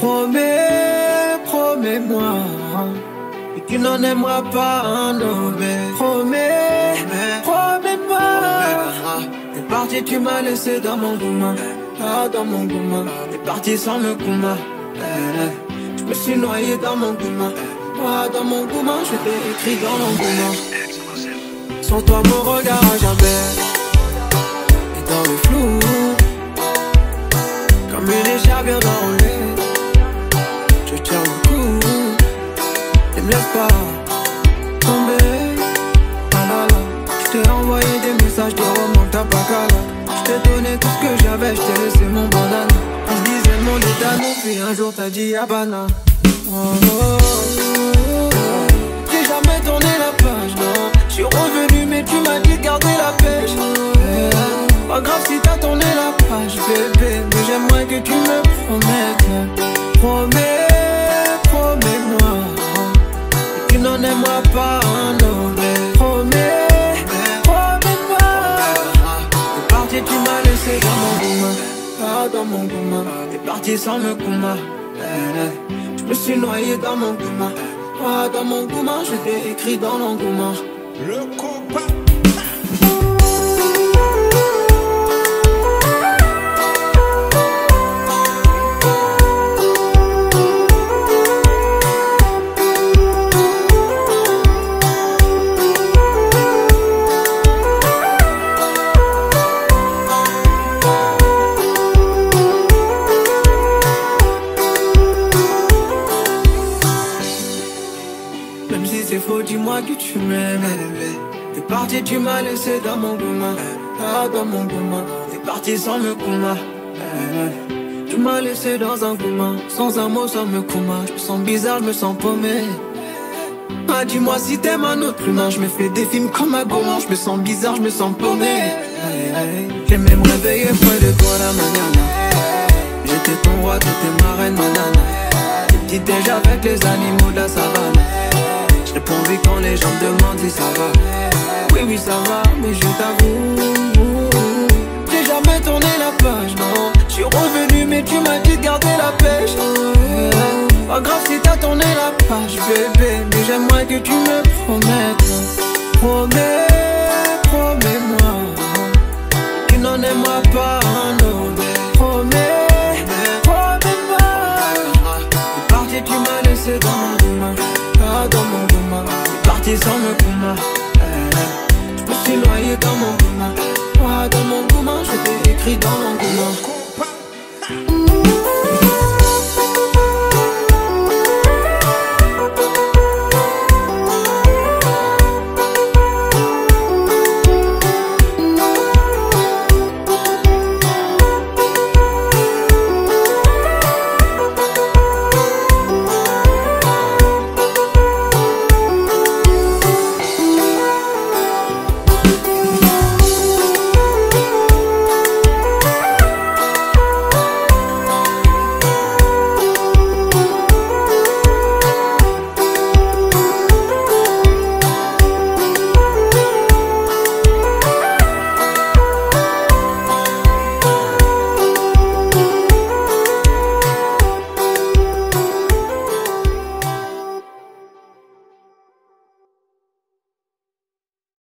Promets, promets-moi. Et tu n'en aimeras pas un autre Promets, promets-moi. T'es parti, tu m'as laissé dans mon gourmand. Ah, dans mon gourmand. T'es parti sans me gourmand Je me suis noyé dans mon gourmand. Ah, dans mon gourmand Je t'ai écrit dans mon gourmand. Sans toi, mon regard à jamais Et dans le flou. Comme une écharpe me laisse pas tomber. Ah là là Je t'ai envoyé des messages de romans t'as pas qu'à là Je t'ai donné tout ce que j'avais Je t'ai laissé mon bandana On se disait le monde est à nous Puis un jour t'as dit Habana oh, oh, oh. J'ai jamais tourné la page, non. Je suis revenu mais tu m'as dit de garder la pêche. Eh, Pas grave si t'as tourné la page, bébé Mais j'aimerais que tu me Tu m'as laissé dans mon gourmand Ah, dans mon gourmand T'es parti sans me gourmand Je me suis noyé dans mon gourmand Ah, dans mon gourmand Je t'ai écrit dans l'engouement. Le copain. C'est faux, dis-moi que tu m'aimes. T'es parti, tu m'as laissé dans mon gourmand. Ah, dans mon gourmand. T'es parti sans me gourmand. Tu m'as laissé dans un gourmand. Sans un mot, sans me gourmand. Je me sens bizarre, je me sens paumé. Ah, dis-moi si t'aimes un autre humain. Je me fais des films comme un gourmand. Je me sens bizarre, je me sens paumé. J'aime me réveiller près de toi la manana. J'étais ton roi, t'étais ma reine, manana. Des petits déj avec les animaux de la savane. Quand les gens me demandent si ça va. Oui, oui, ça va, mais je t'avoue. J'ai jamais tourné la page, non. Je suis revenu, mais tu m'as dit de garder la pêche. Pas grave si t'as tourné la page, bébé. Mais j'aimerais que tu me promettes. Promets, promets-moi. Tu n'en aimeras pas un autre. Promets, promets-moi. Tu m'as laissé dans J'étais sans me Puma Je me suis noyé dans mon Puma Moi dans mon Puma Je t'ai écrit dans mon Puma